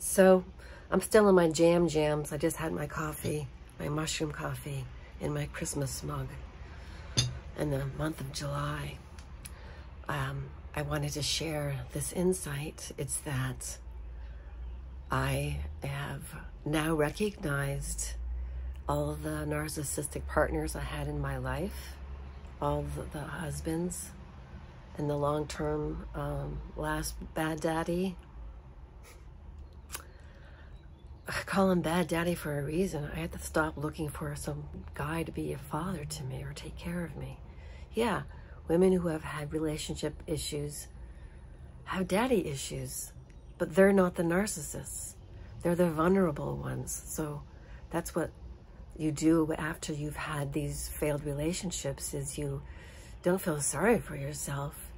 So I'm still in my jam jams. I just had my coffee, my mushroom coffee in my Christmas mug in the month of July. Um, I wanted to share this insight. It's that I have now recognized all the narcissistic partners I had in my life, all the, the husbands, and the long term um, last bad daddy I call him bad daddy for a reason. I had to stop looking for some guy to be a father to me or take care of me. Yeah, women who have had relationship issues have daddy issues, but they're not the narcissists. They're the vulnerable ones. So that's what you do after you've had these failed relationships is you don't feel sorry for yourself.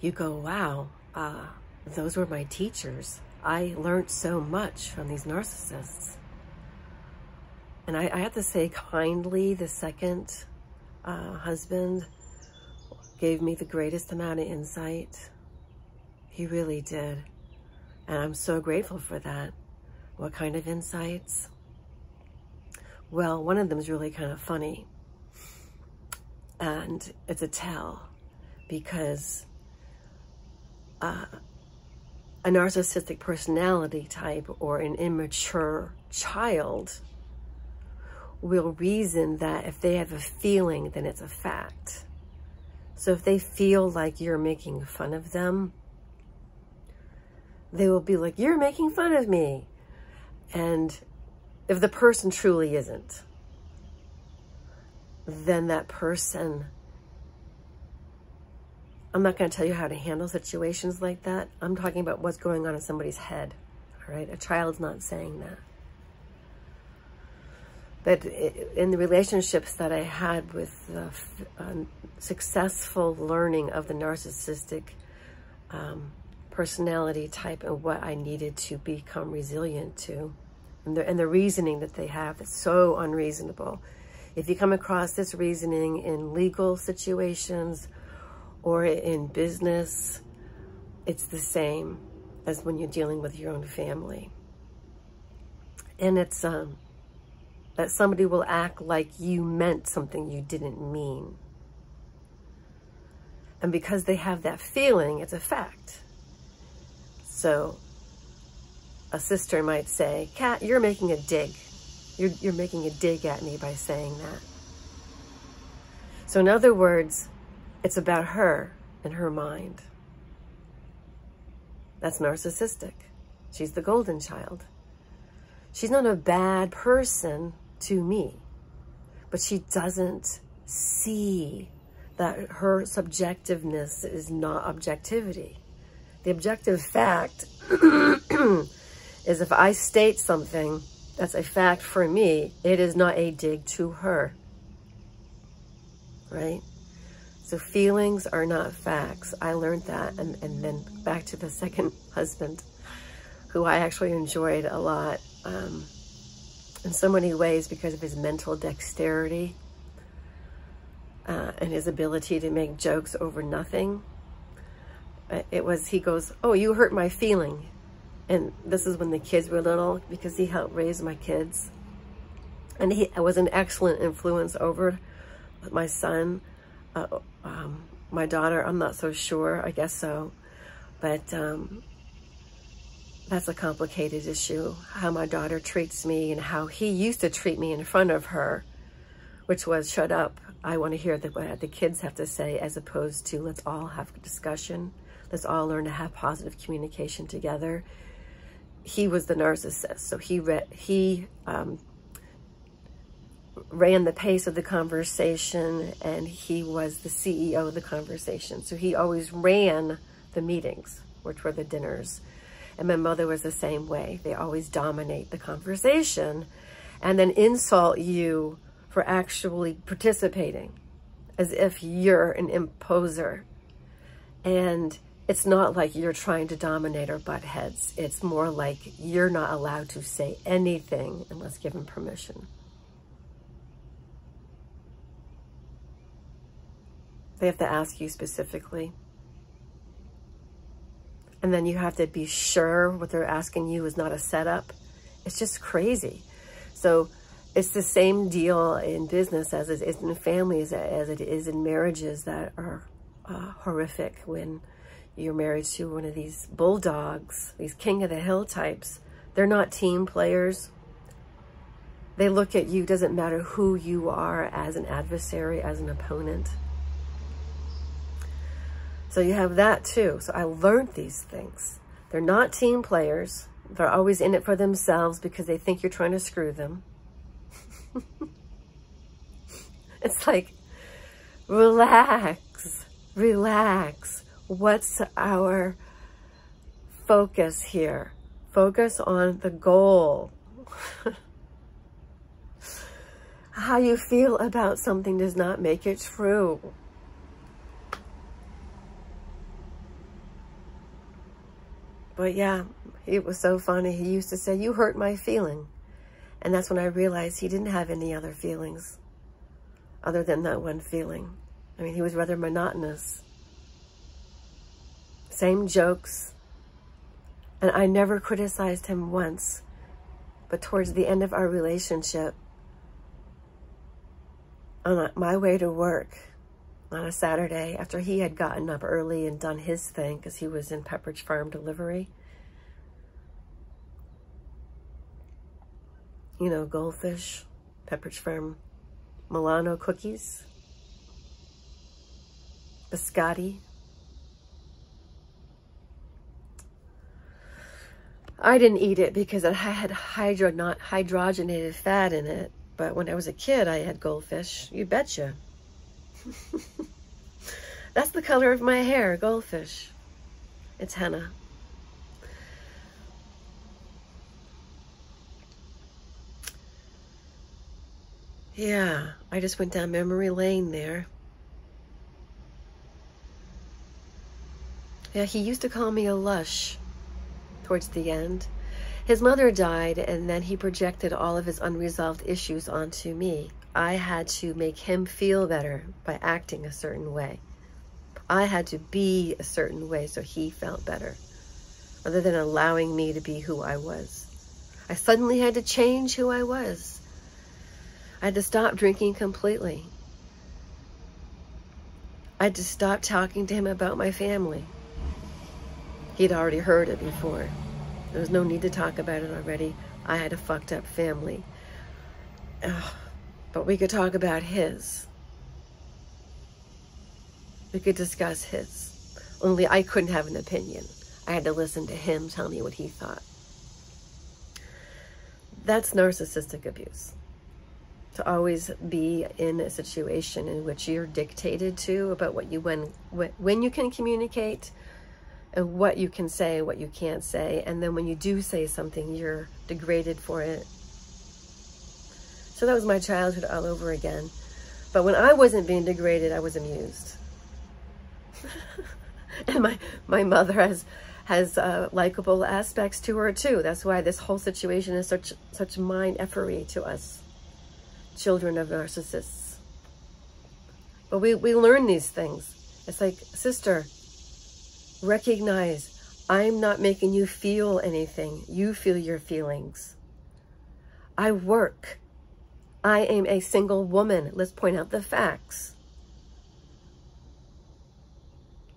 You go, wow, uh, those were my teachers. I learned so much from these narcissists. And I, I have to say kindly, the second uh, husband gave me the greatest amount of insight. He really did. And I'm so grateful for that. What kind of insights? Well, one of them is really kind of funny. And it's a tell because uh, a narcissistic personality type or an immature child will reason that if they have a feeling, then it's a fact. So if they feel like you're making fun of them, they will be like, you're making fun of me. And if the person truly isn't, then that person I'm not going to tell you how to handle situations like that. I'm talking about what's going on in somebody's head. All right. A child's not saying that. But in the relationships that I had with um, successful learning of the narcissistic um, personality type and what I needed to become resilient to, and the, and the reasoning that they have that's so unreasonable. If you come across this reasoning in legal situations or in business, it's the same as when you're dealing with your own family. And it's um, that somebody will act like you meant something you didn't mean. And because they have that feeling, it's a fact. So a sister might say, Kat, you're making a dig. You're, you're making a dig at me by saying that. So in other words, it's about her and her mind. That's narcissistic. She's the golden child. She's not a bad person to me, but she doesn't see that her subjectiveness is not objectivity. The objective fact is if I state something that's a fact for me, it is not a dig to her, right? So feelings are not facts. I learned that. And, and then back to the second husband, who I actually enjoyed a lot um, in so many ways because of his mental dexterity uh, and his ability to make jokes over nothing. Uh, it was, he goes, oh, you hurt my feeling. And this is when the kids were little because he helped raise my kids. And he was an excellent influence over my son uh, um, my daughter, I'm not so sure. I guess so. But um, that's a complicated issue, how my daughter treats me and how he used to treat me in front of her, which was, shut up. I want to hear what the kids have to say as opposed to let's all have a discussion. Let's all learn to have positive communication together. He was the narcissist, so he read, he um, ran the pace of the conversation and he was the CEO of the conversation. So he always ran the meetings, which were the dinners. And my mother was the same way. They always dominate the conversation and then insult you for actually participating as if you're an imposer. And it's not like you're trying to dominate or butt heads. It's more like you're not allowed to say anything unless given permission. They have to ask you specifically. and then you have to be sure what they're asking you is not a setup. It's just crazy. So it's the same deal in business as it is in families, as it is in marriages that are uh, horrific when you're married to one of these bulldogs, these king of the hill types. They're not team players. They look at you, doesn't matter who you are as an adversary, as an opponent. So you have that too. So I learned these things. They're not team players. They're always in it for themselves because they think you're trying to screw them. it's like, relax, relax. What's our focus here? Focus on the goal. How you feel about something does not make it true. But yeah, it was so funny. He used to say, you hurt my feeling. And that's when I realized he didn't have any other feelings other than that one feeling. I mean, he was rather monotonous. Same jokes. And I never criticized him once. But towards the end of our relationship, on my way to work on a Saturday, after he had gotten up early and done his thing, because he was in Pepperidge Farm delivery, you know, goldfish, Pepperidge Farm Milano cookies, biscotti. I didn't eat it because it had hydro, not hydrogenated fat in it. But when I was a kid, I had goldfish. You betcha. That's the color of my hair, goldfish. It's henna. Yeah, I just went down memory lane there. Yeah, he used to call me a lush towards the end. His mother died, and then he projected all of his unresolved issues onto me. I had to make him feel better by acting a certain way. I had to be a certain way so he felt better, other than allowing me to be who I was. I suddenly had to change who I was. I had to stop drinking completely. I had to stop talking to him about my family. He'd already heard it before. There was no need to talk about it already. I had a fucked up family. Ugh. But we could talk about his. We could discuss his. Only I couldn't have an opinion. I had to listen to him tell me what he thought. That's narcissistic abuse to always be in a situation in which you're dictated to about what you when when you can communicate and what you can say what you can't say and then when you do say something you're degraded for it so that was my childhood all over again but when I wasn't being degraded I was amused and my my mother has has uh, likable aspects to her too that's why this whole situation is such such mind effery to us children of narcissists. But we, we learn these things. It's like, sister, recognize I'm not making you feel anything. You feel your feelings. I work. I am a single woman. Let's point out the facts.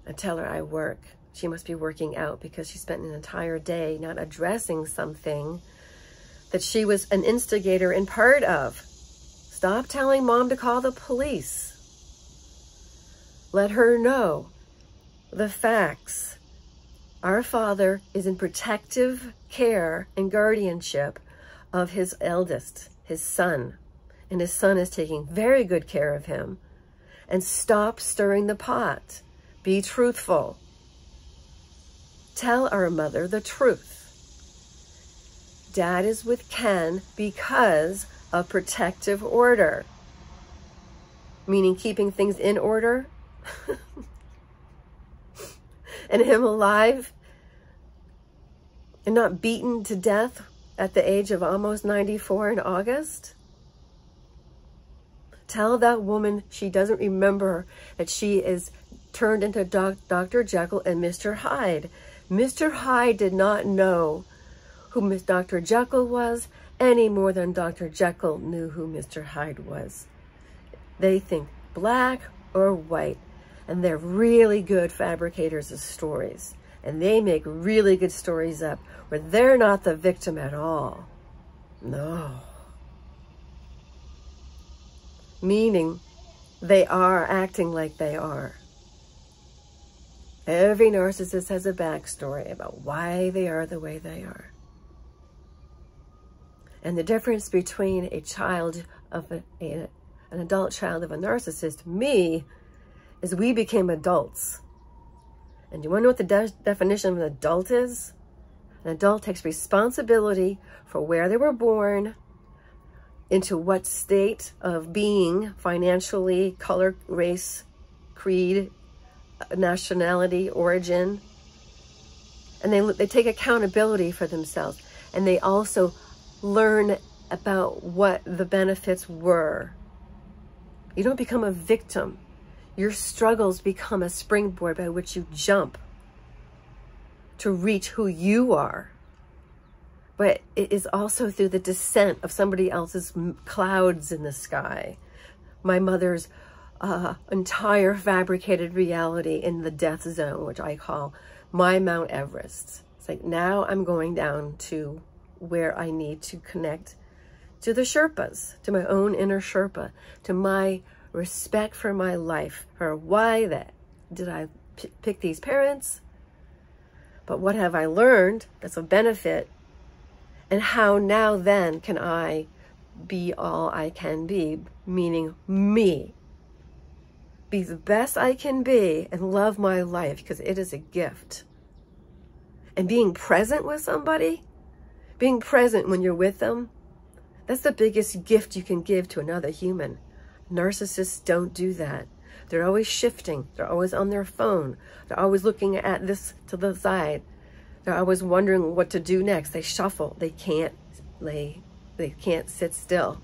I tell her I work. She must be working out because she spent an entire day not addressing something that she was an instigator and part of. Stop telling mom to call the police. Let her know the facts. Our father is in protective care and guardianship of his eldest, his son. And his son is taking very good care of him. And stop stirring the pot. Be truthful. Tell our mother the truth. Dad is with Ken because of protective order, meaning keeping things in order and him alive and not beaten to death at the age of almost 94 in August? Tell that woman she doesn't remember that she is turned into doc Dr. Jekyll and Mr. Hyde Mr. Hyde did not know who Miss Dr. Jekyll was any more than Dr. Jekyll knew who Mr. Hyde was. They think black or white, and they're really good fabricators of stories. And they make really good stories up where they're not the victim at all. No. Meaning they are acting like they are. Every narcissist has a backstory about why they are the way they are. And the difference between a child of a, a, an adult child of a narcissist, me, is we became adults. And do you want to know what the de definition of an adult is? An adult takes responsibility for where they were born, into what state of being, financially, color, race, creed, nationality, origin. And they, they take accountability for themselves. And they also learn about what the benefits were. You don't become a victim. Your struggles become a springboard by which you jump to reach who you are. But it is also through the descent of somebody else's clouds in the sky. My mother's uh, entire fabricated reality in the death zone, which I call my Mount Everest. It's like now I'm going down to where I need to connect to the Sherpas, to my own inner Sherpa, to my respect for my life, for why that did I pick these parents, but what have I learned that's a benefit, and how now then can I be all I can be, meaning me, be the best I can be and love my life because it is a gift. And being present with somebody, being present when you're with them, that's the biggest gift you can give to another human. Narcissists don't do that. They're always shifting. They're always on their phone. They're always looking at this to the side. They're always wondering what to do next. They shuffle. They can't lay. They can't sit still.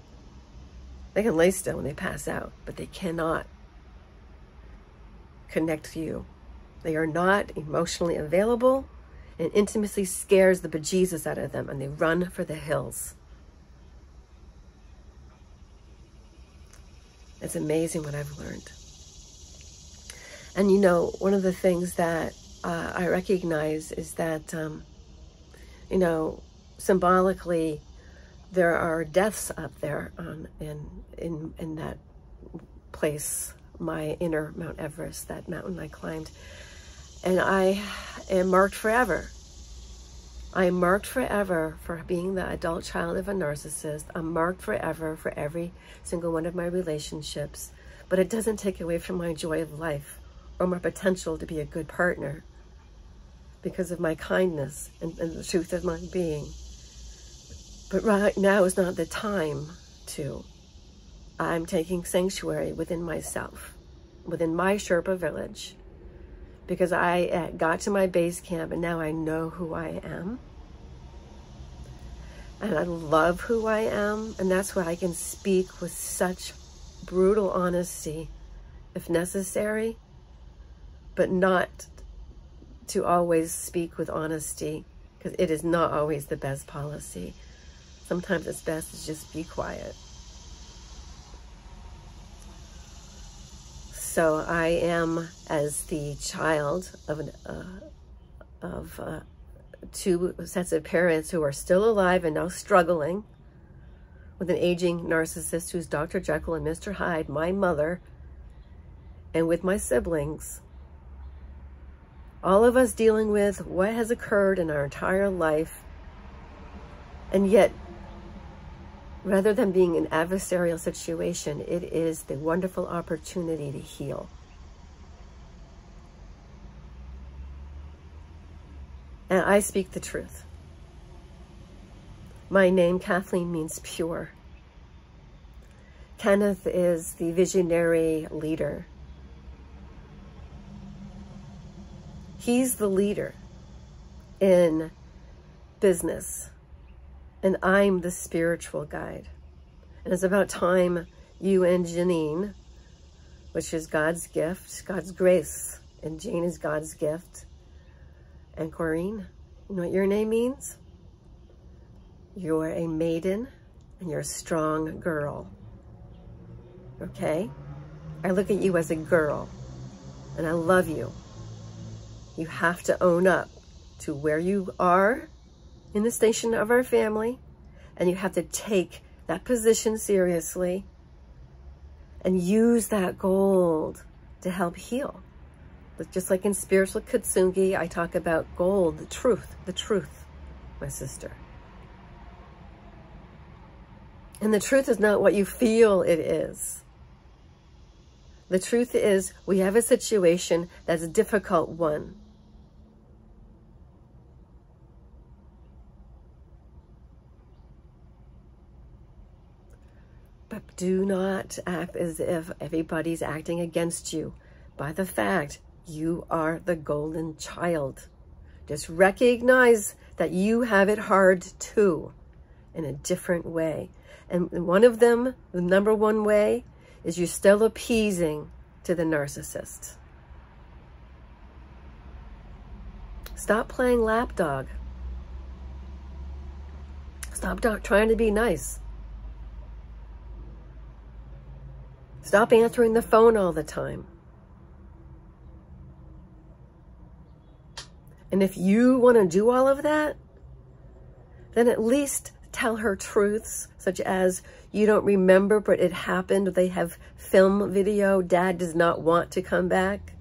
They can lay still when they pass out, but they cannot connect to you. They are not emotionally available, and intimacy scares the bejesus out of them, and they run for the hills. It's amazing what I've learned. And you know, one of the things that uh, I recognize is that, um, you know, symbolically, there are deaths up there in, in, in that place my inner Mount Everest, that mountain I climbed. And I am marked forever. I am marked forever for being the adult child of a narcissist. I'm marked forever for every single one of my relationships. But it doesn't take away from my joy of life or my potential to be a good partner because of my kindness and, and the truth of my being. But right now is not the time to. I'm taking sanctuary within myself, within my Sherpa village, because I uh, got to my base camp and now I know who I am. And I love who I am. And that's why I can speak with such brutal honesty, if necessary, but not to always speak with honesty, because it is not always the best policy. Sometimes it's best to just be quiet. So I am, as the child of, an, uh, of uh, two sets of parents who are still alive and now struggling with an aging narcissist who's Dr. Jekyll and Mr. Hyde, my mother, and with my siblings. All of us dealing with what has occurred in our entire life, and yet Rather than being an adversarial situation, it is the wonderful opportunity to heal. And I speak the truth. My name, Kathleen, means pure. Kenneth is the visionary leader. He's the leader in business and I'm the spiritual guide. And it's about time you and Janine, which is God's gift, God's grace, and Jane is God's gift, And Corrine, you know what your name means? You're a maiden and you're a strong girl. Okay? I look at you as a girl and I love you. You have to own up to where you are in the station of our family and you have to take that position seriously and use that gold to help heal. But just like in spiritual Kintsugi, I talk about gold, the truth, the truth, my sister. And the truth is not what you feel it is. The truth is we have a situation that's a difficult one. Do not act as if everybody's acting against you by the fact you are the golden child. Just recognize that you have it hard too in a different way. And one of them, the number one way, is you're still appeasing to the narcissist. Stop playing lapdog. Stop trying to be nice. Stop answering the phone all the time. And if you want to do all of that, then at least tell her truths, such as you don't remember, but it happened. They have film video. Dad does not want to come back.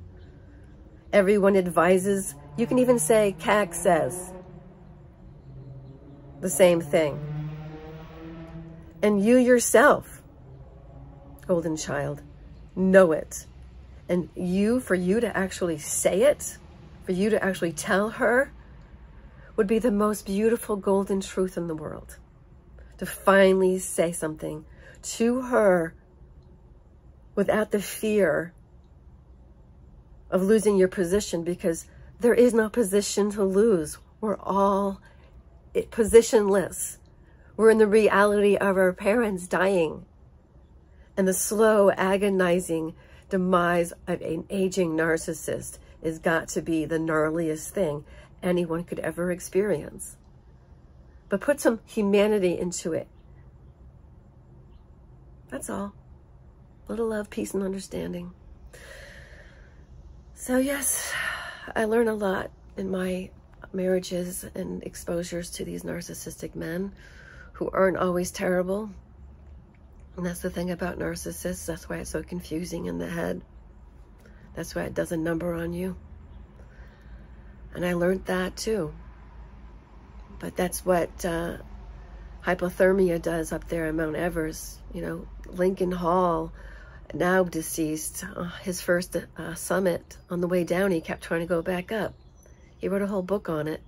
Everyone advises. You can even say, CAC says the same thing. And you yourself, golden child, know it. And you, for you to actually say it, for you to actually tell her, would be the most beautiful golden truth in the world to finally say something to her without the fear of losing your position because there is no position to lose. We're all positionless. We're in the reality of our parents dying and the slow, agonizing demise of an aging narcissist has got to be the gnarliest thing anyone could ever experience but put some humanity into it. That's all. Little love, peace, and understanding. So yes, I learn a lot in my marriages and exposures to these narcissistic men who aren't always terrible. And that's the thing about narcissists. That's why it's so confusing in the head. That's why it does a number on you. And I learned that too. But that's what uh, hypothermia does up there in Mount Everest. You know, Lincoln Hall, now deceased, uh, his first uh, summit, on the way down, he kept trying to go back up. He wrote a whole book on it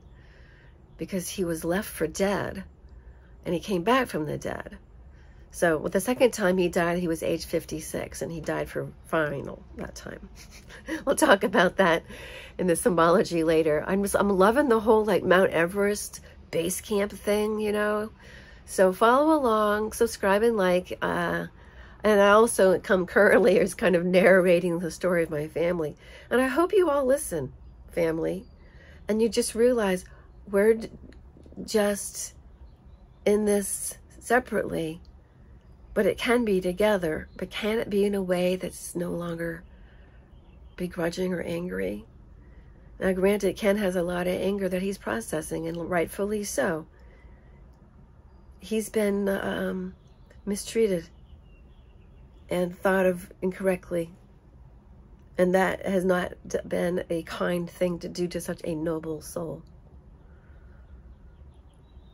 because he was left for dead and he came back from the dead. So well, the second time he died, he was age 56 and he died for final that time. we'll talk about that in the symbology later. I'm just, I'm loving the whole like Mount Everest base camp thing, you know. So follow along, subscribe and like. Uh, and I also come currently as kind of narrating the story of my family. And I hope you all listen, family. And you just realize we're just in this separately, but it can be together. But can it be in a way that's no longer begrudging or angry? Now, granted, Ken has a lot of anger that he's processing, and rightfully so. He's been um, mistreated and thought of incorrectly. And that has not been a kind thing to do to such a noble soul.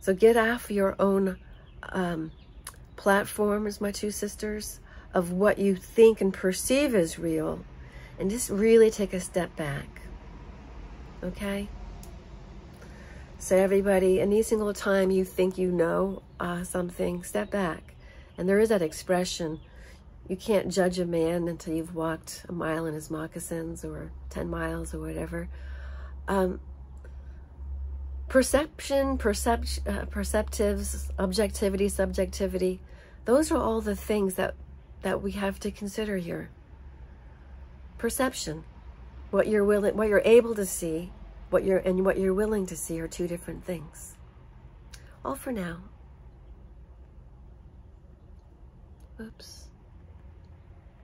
So get off your own um, platforms, my two sisters, of what you think and perceive as real, and just really take a step back okay? So everybody, any single time you think you know uh, something, step back. And there is that expression, you can't judge a man until you've walked a mile in his moccasins or 10 miles or whatever. Um, perception, percept, uh, perceptives, objectivity, subjectivity, those are all the things that, that we have to consider here. Perception what you're willing, what you're able to see, What you're and what you're willing to see are two different things. All for now. Oops.